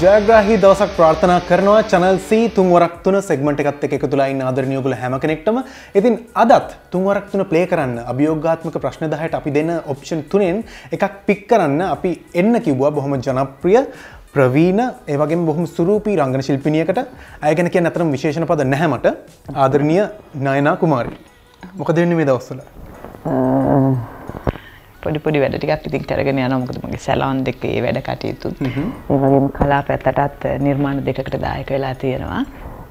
ජයග්‍රහහි දවසක් ප්‍රාර්ථනා කරනවා. චනල් සී තුන්වරක් තුන සෙගමට එකත් එක තුළයි ආදරණයෝගල හැම කෙනෙක්ටම. ඉතින් අදත් තුන්වරක් තුන ප්ලේ කරන්න අභියෝගාත්මක ප්‍රශ්න දහයට අපි දෙන්න ඔප්ෂන් තුනෙන් එකක් පික් කරන්න අපි එන්න කිව්වා. බොහොම ජනප්‍රිය ප්‍රවීණ ඒවගේ බොහම සුරූපී රංගන ශිල්පිනියකට. අයගෙන කිය අතරම් විශේෂණ පද නැහැමට ආදරණය නයනා කුමාරී. මොක දෙන්න මේ දවස්සල. පොඩි පොඩි වැඩ ටිකක් ඉතින් කරගෙන යනවා. මොකද මගේ සැලොන් දෙකේ වැඩ කටයුතුත් ඒ වගේම කලා පැත්තටත් නිර්මාණ දෙකකට දායක වෙලා තියෙනවා.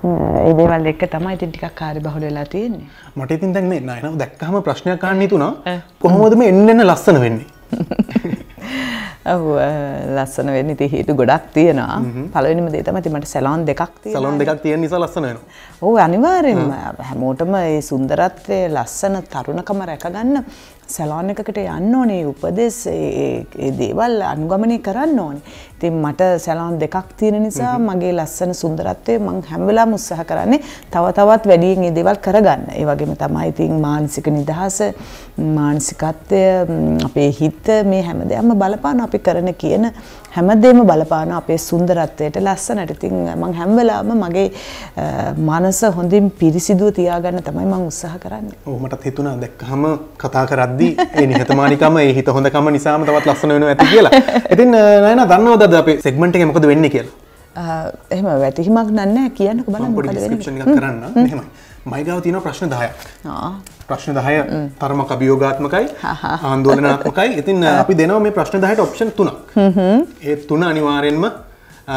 ඒ දේවල් එක්ක තමයි ඉතින් ටිකක් කාර්යබහුල වෙලා තියෙන්නේ. මට ඉතින් දැන් මේ නයනව දැක්කම ප්‍රශ්නයක් අහන්න හිතුණා. කොහොමද මේ එන්න එන්න ලස්සන වෙන්නේ? ඔව් ලස්සන වෙන්න ඉතින් හේතු ගොඩක් තියෙනවා. පළවෙනිම දේ තමයි ඉතින් මට සැලොන් දෙකක් තියෙනවා. සලොන් දෙකක් තියෙන නිසා ලස්සන වෙනවා. ඔව් අනිවාර්යෙන්ම. හැමෝටම ඒ සුන්දරත්වය ලස්සන තරුණකම රැකගන්න සැලෝන් එකකට යන්න ඕනේ උපදෙස් දේවල් අනුගමනය කරන්න ඕනේ. ඉතින් මට සැලෝන් දෙකක් තියෙන නිසා මගේ ලස්සන සුන්දරත්වය මං හැම වෙලාවෙම උත්සාහ කරන්නේ තව තවත් වැඩියෙන් මේ දේවල් කරගන්න. ඒ වගේම තමයි ඉතින් මානසික නිදහස, මානසිකත්වය, අපේ හිත මේ හැමදේම බලපාන අපි කරන කියන හැමදේම බලපාන අපේ සුන්දරත්වයට ලස්සනට. ඉතින් මං හැම වෙලාවෙම මගේ මනස හොඳින් පිරිසිදුව තියාගන්න තමයි මං උත්සාහ කරන්නේ. ඔව් මටත් හිතුණා දැක්කහම කතා කරද්දී ඒ නිහතමානිකම හිත හොඳකම නිසාම තවත් ලස්සන වෙනවා ඇති කියලා. ඉතින් නයනා දන්නවද අපේ සෙග්මන්ට් එකේ මොකද වෙන්නේ කියලා? එහෙම වැටහිමක් නෑ කියන්නක බලන්න පොඩි මොකද වෙන්නේ. ඩිස්ක්‍රිප්ෂන් එකක් කරන්න. මෙහෙමයි. මයිගාව තියෙනවා ප්‍රශ්න 10ක්. ආ ප්‍රශ්න 10 තරමක් අභියෝගාත්මකයි ආందోලනාත්මකයි. ඉතින් අපි දෙනවා මේ ප්‍රශ්න 10ට ඔප්ෂන් තුනක්. ඒ තුන අනිවාර්යෙන්ම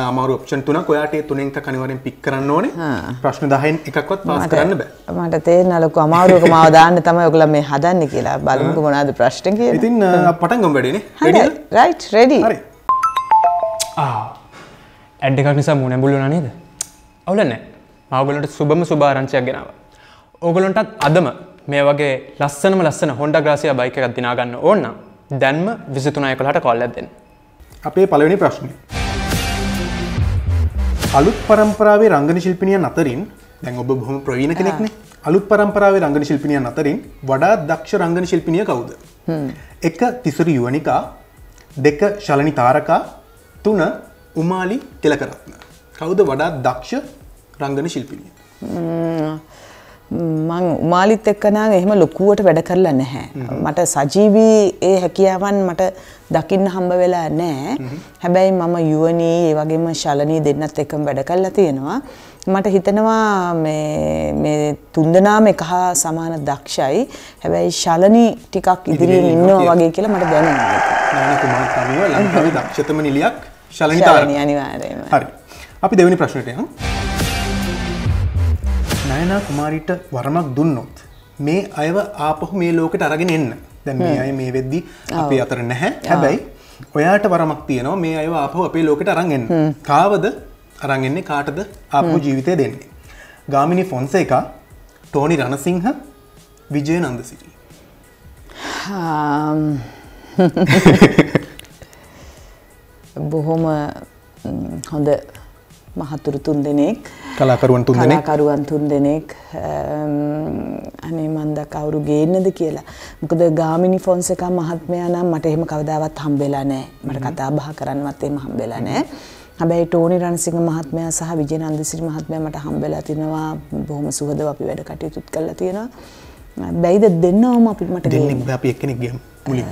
අමාරු ඔප්ෂන් තුනක් ඔයාට ඒ තුනෙන් එකක් අනිවාර්යෙන් පික් කරන්න ඕනේ. ප්‍රශ්න 10න් එකක්වත් පාස් කරන්න බෑ. මට තේරෙන ලොකු අමාරුවක මාව දාන්න තමයි ඔයගොල්ලෝ මේ හදන්නේ කියලා. බලමුකෝ මොනවද ප්‍රශ්න කියලා. ඉතින් පටන් ගමු වැඩේනේ. හරි රයිට් රෙඩි. හරි. ඇඩ් එකක් නිසා මුණැබුල්ල නේද අවුල නෑ මවගලට සුබම සුභාරංචයක් ගෙනාව ඕගලොන්ටත් අදම මේ වගේ ලස්සනම ලස්සන හොන්ඩ ග්‍රාසිය බයික එකක් දිනාගන්න ඕන්න දැන්ම විසිතුනය කළට කොල්ල දෙන්න අපේ පළවෙනි ප්‍රශ්නය. අලුත් පරම්පරාවේ රංගන ශිල්පිනියන් අතරින් දැන් ඔබ බොහොම ප්‍රවීණ කෙනෙක්නේ අලුත් පරම්පරාවේ රංගන ශිල්පිනියන් අතරින් වඩා දක්ෂ රංගන ශිල්පිනිය කවුද? එක තිසුරු යුවනිකා දෙක ශලනි තාරකා තුන උමාලි තිලකරත්න. කවුද වඩා දක්ෂ රංගන ශිල්පිනිය? මං උමාලිත් එක්කනම් එහෙම ලොකුවට වැඩ කරලා නැහැ. මට සජීවී ඒ හැකියාවන් මට දකින්න හම්බ වෙලා නැහැ. හැබැයි මම යුවනී ඒ වගේම ශලනී දෙන්නත් එක්කම වැඩ කරලා තියෙනවා. මට හිතෙනවා මේ මේ තුන්දෙනාම එක හා සමාන දක්ෂයි. හැබැයි ශලනී ටිකක් ඉදිරියෙන් ඉන්නවා වගේ කියලා මට දැනෙනවා. නයන කුමාරට අනුව ලංකාවේ දක්ෂතම නිලියක් ශලනි තාරකා. ශලනී අනිවාර්යයෙන්ම. හරි. අපි දෙවෙනි ප්‍රශ්නයට යමු. නයනා කුමාරිට වරමක් දුන්නොත් මේ අයව ආපහු මේ ලෝකෙට අරගෙන එන්න. දැන් මේ අය මේ වෙද්දි අපේ අතර නැහැ. හැබැයි ඔයාට වරමක් තියෙනවා මේ අයව ආපහු අපේ ලෝකෙට අරන් එන්න. කාවද අරන් එන්නේ කාටද ආපහු ජීවිතය දෙන්නේ? ගාමිණී ෆොන්සේකා, ටෝනි රණසිංහ, විජය නන්දසිරි. ආම්, බොහොම හොඳ මහතුරු තුන් දෙනෙක්. කලාකරුවන් තුන් දෙනෙක්. කලාකරුවන් තුන් දෙනෙක්. අනේ මන්ද කවුරු ගේන්නද කියලා. මොකද ගාමිනි ෆොන්සේකා මහත්මයා නම් මට එහෙම කවදාවත් හම්බෙලා නැහැ මට කතා බහ කරන්නවත් එහෙම හම්බෙලා නැහැ හැබැයි ටෝනි රණසිංහ මහත්මයා සහ විජය නන්දසිරි මහත්මයා මට හම්බෙලා තිනවා. බොහොම සුහදව අපි වැඩ කටයුතුත් කරලා තියෙනවා. බැයිද දෙන්නවම අපි මට ගේන්න? දෙන්නෙක් අපි එක්කෙනෙක් ගියමු. මුලින්.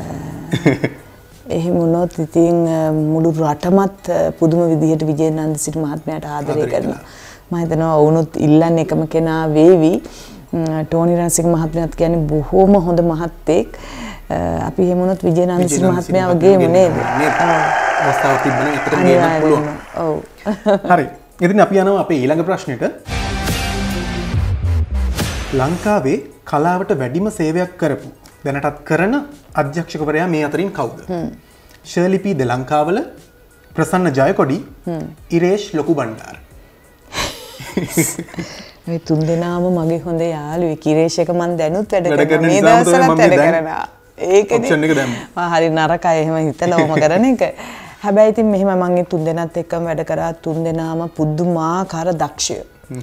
එහෙම වුණොත් ඉතින් මුළු රටමත් පුදුම විදිහට විජේනන්ද සිරි මහත්මයාට ආදරය කරනවා. මම හිතනවා වුණොත් ඉල්ලන්නේ එකම කෙනා වේවි. ටෝනි රන්සිංහ මහත්මයාත් කියන්නේ බොහෝම හොඳ මහත්තයෙක්. අපි එහෙම වුණොත් විජේනන්ද සිරි මහත්මයාව ගේමු නේද? අවස්ථාවක් තිබ්බනම් එතන ගේන්න පුළුවන්. ඔව්. හරි. ඉතින් අපි යනවා අපේ ඊළඟ ප්‍රශ්නෙට. ලංකාවේ කලාවට වැඩිම සේවයක් කරපු දැනටත් කරන අධ්‍යක්ෂකවරයා මේ අතරින් කවුද? ශර්ලිපී ද ලංකාවල ප්‍රසන්න ජයකොඩි ඉරේෂ් ලොකු බණ්ඩාර. තුන් දෙනාම මගේ හොඳ යාළුවෙ කිරේෂක මන් දැනුත් වැඩ කරන. මම හරි නරකයි එහෙම හිතලා ඔම කරන එක. හැබැයි ඉතින් මෙහෙම මම මේ තුන් දෙනාත් එක්කම වැඩ කරා තුන් දෙනාම පුදුමාකාර දක්ෂය.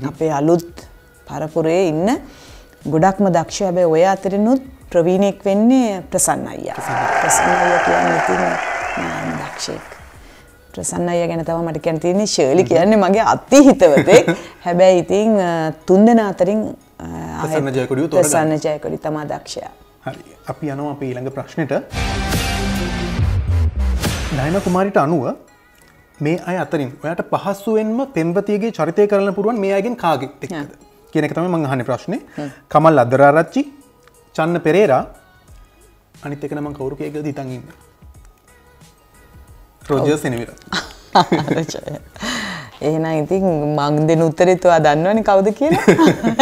අපේ අලුත් පරපුරේ ඉන්න ගොඩක්ම දක්ෂ හැබැයි ඔය අතරිනුත් ප්‍රවීණෙක් වෙන්නේ ප්‍රසන්න අයියා. ප්‍රසන්න අයියා කියන්නේ ඉතින් දක්ෂයෙක්. ප්‍රසන්න අය ගැන තම මට කියන්න තියෙන්නේ. ශර්ලි කියන්නේ මගේ අති හිතවතේ හැබැයි ඉතින් තුන් දෙන අතරින් ප්‍රසන්න ජයකොඩිව තෝරගන්න. ප්‍රසන්න ජයකොඩි තමා දක්ෂයා. හරි. අපි යනවා අප ඊළඟ ප්‍රශ්නයට නයන කුමාරිට අනුව මේ අය අතරින් ඔයට පහස්සුවෙන්ම පෙම්වතියගේ චරිතය කරන්න පුරුවන් මේ අයගෙන් කාගෙක් එක්කද? කියන එක තමයි මං අහන්නේ ප්‍රශ්නේ. කමල් අදරාරච්චි චන්න පෙරේරා. අනිත් එක නම කවුරු කියකද හිතන් ඉන්න. රෝජර්. සෙනවිර එහෙනම් ඉතින් මං දෙන උත්තරේතුවා දන්නවනේ කවුද කියලා?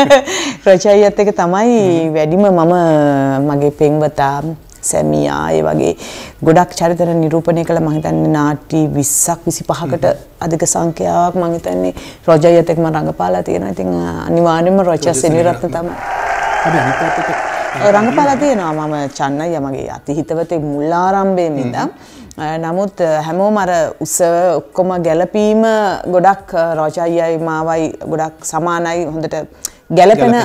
රචයියත් එක තමයි වැඩිම මම මගේ පෙම්වතා සැමියා ඒ වගේ ගොඩක් චරිතර නිරූපණය කළ. මම හිතන්නේ නාට්‍ය 20ක් 25කට අධික සංඛ්‍යාවක්. මම හිතන්නේ රොජයියත් එක්ක මම රඟපාලා තියෙනවා. ඉතින් අනිවාර්යයෙන්ම රොජර් සෙනවිරත්න තමයි. අපි අනිත් පැත්ත එක රඟපාලා තියෙනවා. මම චන්නයි මගේ අතිහිතවතෙක් මුල් ආරම්භයෙන් ඉඳන්. නමුත් හැමෝම අර උත්සව ඔක්කොම ගැලපීම ගොඩක් රෝජායියයි මාවයි ගොඩක් සමානයි. හොඳට ගැලපෙන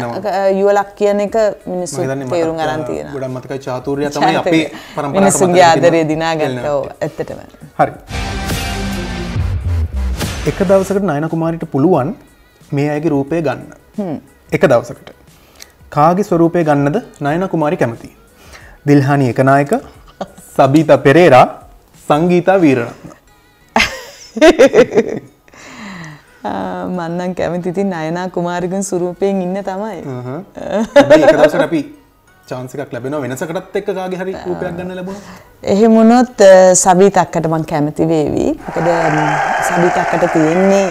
යුවලක් කියන එක මිනිස්සු තේරුම් අරන් තියෙනවා. ගොඩක් මතකයි චාතුර්ය තමයි අපේ පරම්පරාවට මිනිස්සුන්ගේ ආදරය තියෙන ඔව් ඇත්තටම. හරි. එක දවසකට නයන කුමාරිට පුළුවන් මේ අයගේ රූපය ගන්න. එක දවසකට කාගේ ස්වරූපය ගන්නද නයන කුමාරි කැමති දිල්හානි එකනායක සබීත පෙරේරා සංගීතා වීරණත්න මන්නන් කැමති ඉතින් නයනා කුමාරිගන් සුරූපයෙන් ඉන්න තමයි. දවසට අපි චාන්සිකක් ලැබෙන වෙනසකටත් එක්ක කාගේ හරි රූපයක් ගන්න ලැබුණ එහෙම වුණොත් සබීත අක්කට මං කැමති වේවි. මොකද සබීත අක්කට තියෙන්නේ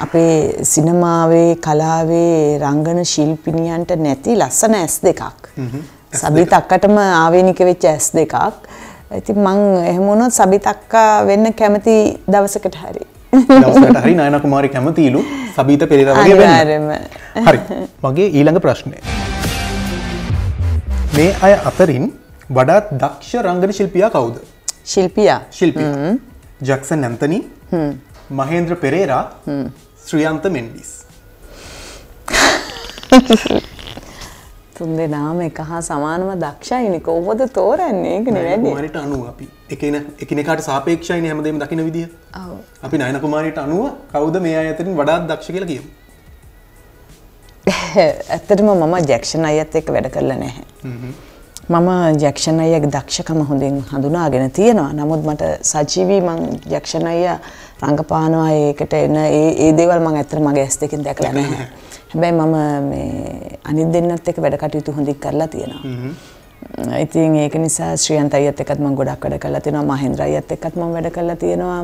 අපේ සිනමාවේ කලාවේ රංගන ශිල්පිනියන්ට නැති ලස්සන ඇස් දෙකක්. සබීත අක්කටම ආවේනික වෙච්ච ඇස් දෙකක්. ඉතින් මං එහෙම වුණොත් සබීත අක්කා වෙන්න කැමති දවසකට හරි. දවසට හරි නයන කුමාරි කැමතිලු. සබීත පෙරේරා වගේ වෙන්න. හරි. මගේ ඊළඟ ප්‍රශ්නය. මේ අය අතරින් වඩාත් දක්ෂ රංගන ශිල්පියා කවුද? ශිල්පියා. ශිල්පිය. ජක්සන් නැන්තනි මහේන්ද්‍ර පෙරේරා ශ්‍රියන්ත මෙන්ඩිස්. තුන් දෙනාම එක හා සමානම දක්ෂයිනි කොහොමද තෝරන්නේ ඒක නෙවැඩි. කුමාරිට අනුව අපි. එකන එකනකට සාපේක්ෂයින හැමදේම දකින ඔව්. අපි නයන කුමාරිට අනුව කවුද මේ අතරින් වඩාත් දක්ෂ කියලා කියමු? ඇත්තටම මම ජැක්ෂන් අයත් එක්ක වැඩ කරලා නැහැ. මම ජැක්ෂන් අයගේ දක්ෂකම හොඳින් හඳුනාගෙන තියෙනවා. නමුත් මට සජීවී මං ජැක්ෂන් අයියා රංගපානවා ඒකට එන ඒ ඒ දේවල් මං ඇත්තට මගේ ඇස් දෙකෙන් දැකලා නැහැ. හැබැයි මම මේ අනිත් දෙන්නත් එක්ක වැඩ කටයුතු හොඳින් කරලා තියෙනවා. ඉතින් ඒක නිසා ශ්‍රියන්ත අයියත් එක්කත් මම ගොඩක් වැඩ කරලා තියෙනවා. මහේන්ද්‍ර අයියත් එක්කත් මම වැඩ කරලා තියෙනවා.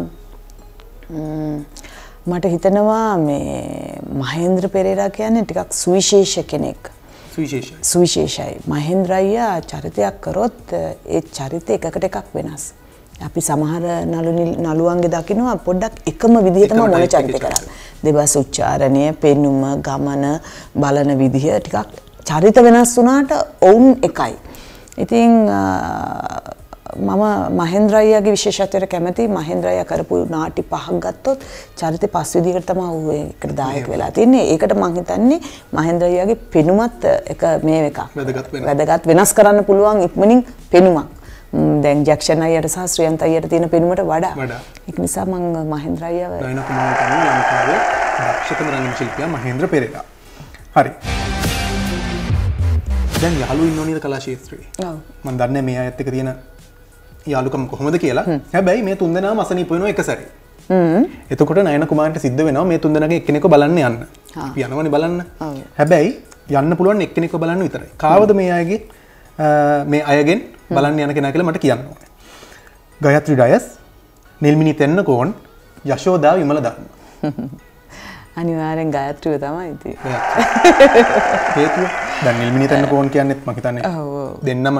මට හිතනවා මේ මහේන්ද්‍ර පෙරේරා කියන්නේ ටිකක් සුවිශේෂ කෙනෙක්. සුවිශේෂයි සුවිශේෂයි. මහේන්ද්‍ර අයියා චරිතයක් කරොත් ඒ චරිතය එකකට එකක් වෙනස්. අපි සමහර නළුවන්ගේ දකිනවා පොඩ්ඩක් එකම විදිහටම මොන චරිත කරන්නේ. දෙබස් උච්චාරණය, පෙනුම, ගමන, බලන විදිහ ටිකක් චරිත වෙනස් වුණාට ඔවුන් එකයි. ඉතින් මම මහෙන්ද්‍ර අයියාගේ විශේෂත්වයට කැමති මහෙන්ද්‍ර අයියා කරපු නාටි පහක් ගත්තොත් චරිත පස් විදිහකට තමයි ඒකට දායක වෙලා තින්නේ. ඒකට මම හිතන්නේ මහෙන්ද්‍ර අයියාගේ පෙනුමත් එක මේ එකක්. වැදගත් වෙනස් කරන්න පුළුවන් ඉක්මනින් පෙනුමක්. දැන් ජැක්ෂන් අයියට සහ ශ්‍රියන්ත අයියට තියෙන පෙනුමට වඩා. ඒක නිසා මම මහෙන්ද්‍ර අයියාව නයන කුමාරිට අනුව ලංකාවේ දක්ෂතම රංගන ශිල්පියා මහේන්ද්‍ර පෙරේරා හරි දැන් යාලු ඉන්න ඕනේද කලා ශේත්‍රයේ ඔව්. මන් දන්නේ මේ අයත් එක තියෙන යාලුකම කොහොමද කියලා. හැබැයි මේ තුන්දෙනාම අසනීප වෙනවා එක සැරේ. එතකොට නයන කුමාරට සිද්ධ වෙනවා මේ තුන්දෙනාගේ එක්කෙනෙක්ව බලන්න යන්න. යනවනේ බලන්න. හැබැයි යන්න පුළුවන් එක්කෙනෙක්ව බලන්න විතරයි. කාවද මේ අයගේ මේ අයගෙන් බලන්න යන කෙනා කියලා මට කියන්න ඕනේ. ගයත්‍රි ඩයස් නිල්මිනි තෙන්නකෝන් යශෝදා විමල ධර්ම අනිවාර්යෙන් ගායත්‍රිය තමයි ඉතින්. හේතුව? දැන් නිල්මිනි තෙන්නකෝන් කියන්නෙත් මම හිතන්නේ. ඔව්, ඔව්. දෙන්නම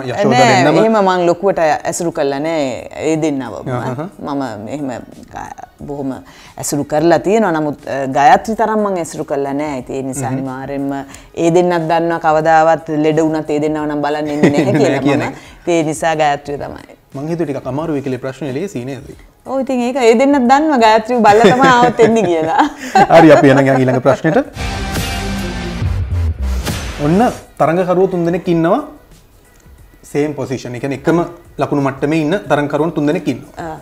එහෙම මං ලොකුවට ඇසුරු කරලා නෑ. ඒ දෙන්නව මම. එහෙම ගා- බොහොම ඇසුරු කරලා තියෙනවා. නමුත් ගයත්‍රි තරම් මං ඇසුරු කරලා නෑ. ඒ නිසා අනිවාර්යෙන්ම ඒ දෙන්නත් දන්නවා කවදාවත් ලෙඩ වුණත් ඒ දෙන්නව නම් බලන්න ඉන්නේ නැහැ කියන කියලා ඉතින් ඒ නිසා ගයත්‍රිය තමයි. මං හිතුව ටිකක් අමාරු වෙයි කියලා ප්‍රශ්නේ ලේසි නේද ඔව් ඉතින් ඒක ඒ දෙන්නත් දන්නවා ගයත්‍රිය බල්ලා තමයි ආවත් එන්නේ කියලා. හරි අපි යන ඊළඟ ප්‍රශ්නෙට. ඔන්න තරඟකරුවෝ තුන්දෙනෙක් ඉන්නවා. සේම් පොසිෂන් එක එකම ලකුණු මට්ටමේ ඉන්න තරඟකරුවන් තුන්දෙනෙක් ඉන්නවා.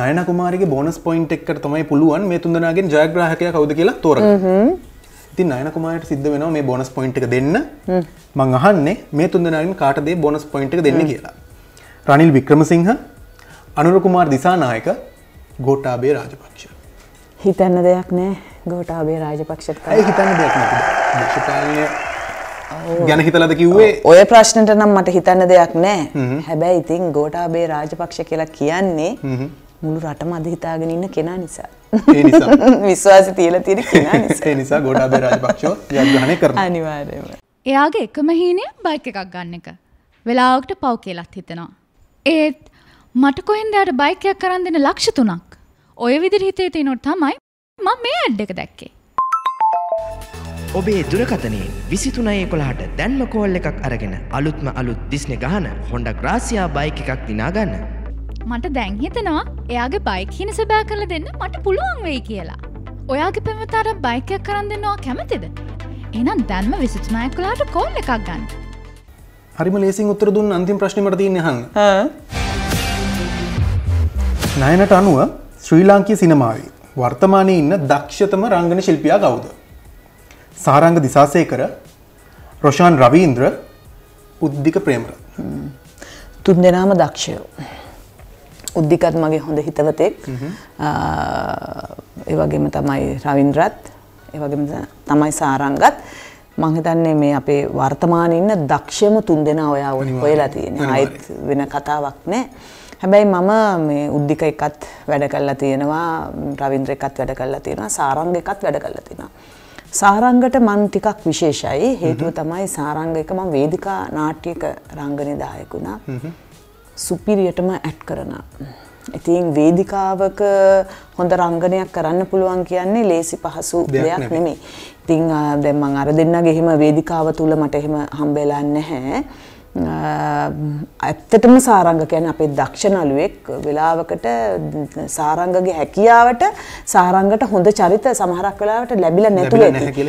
නයන කුමාරගේ බෝනස් පොයින්ට් එක්කට තමයි පුළුවන් මේ තුන්දනාගෙන් ජයග්‍රාහකය කවුද කියලා තෝරගන්න. ඉතින් නයන කුමාරට සිද්ධ වෙනවා මේ බෝනස් පොයින්ට් එක දෙන්න. මං අහන්නේ මේ තුන්දනාගෙන් කාටද මේ බෝනස් පොයින්ට් එක දෙන්න කියලා. රනිල් වික්‍රමසිංහ, අනුර කුමාර් දිසානායක, ගෝඨාභය රාජපක්ෂ. හිතන්න දෙයක් නෑ ගෝටාබේ රාජපක්ෂට හිතන්න දෙයක්? දේශපාලනය ගැන හිතලාද කිව්වේ ඔය ප්‍රශ්නට නම් මට හිතන්න දෙයක් නෑ හැබැයි ඉතින් ගෝටාබේ රාජපක්ෂ කියලා කියන්නේ මුළු රටම අද හිතාගෙන ඉන්න කෙනා නිසා ඒ නිසා විශ්වාස තියල තියෙන කෙනා නිසා ඒ නිසා ගෝඨාභය රාජපක්ෂව ජයග්‍රහණය කරනවා. අනිවාර්යම එයාගේ එකම හීනය බයික් එකක් ගන්න එක. වෙලාවකට පව් කියලත් හිතෙනවා. ඒත් මට කොහෙන්ද යාට බයික් එකක් කරන් දෙන ලක්ෂ තුනක්. ඔය විදිහට හිතේ තිනොත් තමයි මම මේ ඇඩ් එක දැක්කේ. ඔබේ දුරකතනයෙන් විසිතුනයේ කොළහට දැන්ම කෝල් එකක් අරගෙන අලුත්ම අලුත් දිස්නෙ ගහන හොන්ඩ ග්‍රාසියා බයික එකක් දිනාගන්න. මට දැන් හිතෙනවා එයාගේ බයික් හින සැබෑ කරලා දෙන්න මට පුළුවන් වෙයි කියලා. ඔයාගේ පෙමතාට බයික් එකක් කරන් දෙන්නවා කැමතිද? එහෙනම් දැන්ම විසිතුනය කොළහට කෝල් එකක් ගන්න. හරිම ලේසින් උත්තර දුන්න අන්තිම ප්‍රශ්නේ මට තියෙන්නේ අහන්න. නයනට අනුව ශ්‍රී ලාංකීය සිනමාවේ වර්තමානයේ ඉන්න දක්ෂතම රංගන ශිල්පියා කවුද? සාරංග දිසාසේකර, රොෂාන් රවීන්ද්‍ර, උද්දික ප්‍රේමරත්න. තුන් දෙනාම දක්ෂයෝ. උද්දිකත් මගේ හොඳ හිතවතෙක්. ඒවගේම තමයි රවින්ද්‍රත්. ඒවගේම තමයි සාරංගත්. මංහිතන්නේ මේ අපේ වර්තමාන ඉන්න දක්ෂයම තුන් දෙනා ඔයා හොයලා තියෙන අයිත් වෙන කතාවක් නෑ හැබැයි මම මේ උද්දික එකත් වැඩ කල්ලා තියෙනවා රවින්ද්‍ර එකත් වැඩ කල්ලා තියෙනවා සාරංග එකත් වැඩ කල්ලා තියෙනවා සාරංගට මන් ටිකක් විශේෂයි හේතුව තමයි සාරංග එක මම වේදිකා නාට්‍යක රංගනදායකුණා සුපිරියටම ඇට් කරන. ඉතින් වේදිකාවක හොඳ රංගනයක් කරන්න පුළුවන් කියන්නේ ලේසි පහසු දෙයක් නෙමෙයි. ඉතින් දැන් මං අර දෙන්නගේ එහෙම වේදිකාව තුල මට එහෙම හම්බෙලා නැහැ. ඇත්තටම සාරංග කියන්නේ අපේ දක්ෂ නළුවෙක් වෙලාවකට සාරංගගේ හැකියාවට සාරංගට හොඳ චරිත සමහරක් වෙලාවට ලැබිලා නැතුව ඇති.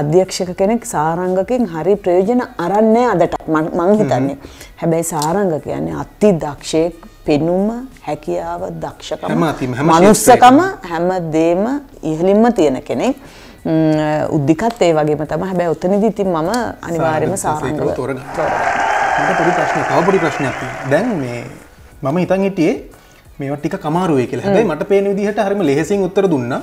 අධ්‍යක්ෂක කෙනෙක් සාරංගකෙන් හරි ප්‍රයෝජන අරන්නේ අදට මං හිතන්නේ. හැබැයි සාරංග කියන්නේ අති දක්ෂයෙක් පෙනුම හැකියාව දක්ෂකම මනුස්සකම හැම දේම ඉහලින්ම තියෙන කෙනෙක්. උද්දිකත් ඒ වගේම තමයි හැබැයි ඔතනදී ඉතින් මම අනිවාර්යයෙන්ම සාරංගව තෝරගන්නවා. මට පොඩි ප්‍රශ්නයක් තව පොඩි ප්‍රශ්නයක්. දැන් මේ මම හිතන් හිටියේ මේවා ටික කමාරු වෙයි කියලා. හැබැයි මට පේන විදිහට හරිම ලෙහෙසින් උත්තර දුන්නා.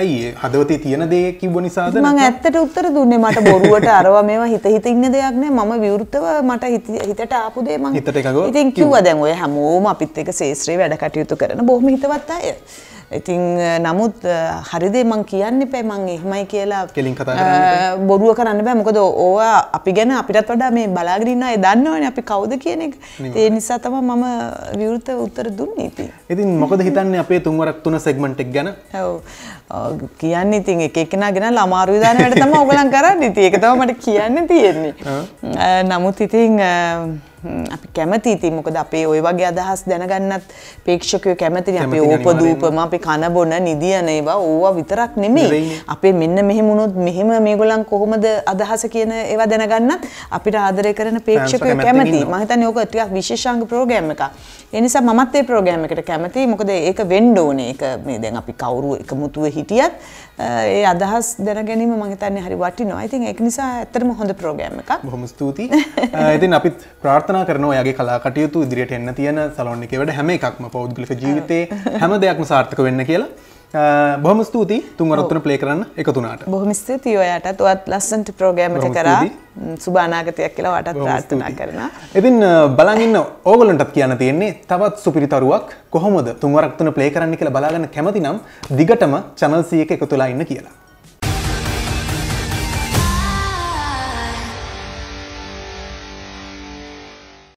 ඇයි හදවතේ තියෙන දේ කිව්ව නිසාද? මම ඇත්තට උත්තර දුන්නේ මට බොරුවට අරවා මේවා හිත හිත ඉන්න දෙයක් නෑ. මම විවෘතව මට හිතට ආපු දේ මම හිතට එකඟව ඉතින් කිව්වා දැන් ඔය හැමෝම අපිත් එක්ක ශේෂ්ත්‍රයේ වැඩ කටයුතු කරන බොහොම හිතවත් අය. ඉතින් නමුත් හරිදේ මං කියන්න එපෑ මං එහෙමයි කියලා කෙලින් බොරුව කරන්න බෑ මොකද ඕවා අපි ගැන අපිටත් වඩා මේ අය දන්නවනේ අපි කවුද කියන එක. ඒ නිසා තමයි මම විවෘත උත්තර දුන්නේ ඉතින්. ඉතින් මොකද හිතන්නේ අපේ තුන්වරක් තුන සෙග්මන්ට් එක ගැන? කියන්නේ ඉතින් එක එක්කෙනා විධාන වැඩ තමයි ඔයගලන් කරන්නේ. ඉතින් ඒක තමයි මට කියන්න තියෙන්නේ. නමුත් ඉතින් අපි කැමති ඉතින්. මොකද අපේ ওই වගේ අදහස් දැනගන්නත් ප්‍රේක්ෂකයෝ කැමතිනේ. අපේ ඕපදූපම අපි කන බොන නිදියන ඒවා ඕවා විතරක් නෙමෙයි. අපේ මෙන්න මෙහෙම වුණොත් මෙහෙම මේගොල්ලන් කොහොමද අදහස කියන ඒවා දැනගන්නත් අපිට ආදරය කරන ප්‍රේක්ෂකයෝ කැමති මම හිතන්නේ ඕක ටිකක් විශේෂාංග ප්‍රෝග්‍රෑම් එකක්. ඒ නිසා මමත් ඒ ප්‍රෝග්‍රෑම් එකට කැමතියි. මොකද ඒක වෙන්න ඕනේ. ඒක මේ දැන් අපි කවුරු එකමුතුව හිටියත් ඒ අදහස් දැන ගැනීම මම හිතන්නේ හරි වටිනවා. ඉතින් ඒක නිසා ඇත්තටම හොඳ ප්‍රෝග්‍රෑම් එකක්. බොහොම ස්තුතියි. ඉතින් අපිත් ප්‍රාර්ථනා කරනවා ඔයාගේ කලා කටයුතු ඉදිරියට එන්න තියෙන සලෝන් එකේ වැඩ හැම එකක්ම පෞද්ගලික ජීවිතේ හැම දෙයක්ම සාර්ථක වෙන්න කියලා. බොහොම ස්තුතියි තුන්වරක් තුන ප්ලේ කරන්න එකතු වුණාට. බොහොම ස්තුතියි ඔයාටත්. ඔයත් ලස්සනට ප්‍රෝග්‍රෑම් එක කරා. සුබ අනාගතයක් කියලා වටත් ප්‍රාර්ථනා කරනවා. ඉතින් බලන් ඉන්න ඕගොල්ලන්ටත් කියන්න තියෙන්නේ තවත් සුපිරිතරුවක් කොහොමද තුන්වරක් තුන ප්ලේ කරන්න කියලා බලාගන්න කැමති නම් දිගටම channel C එක එකතු වෙලා ඉන්න කියලා.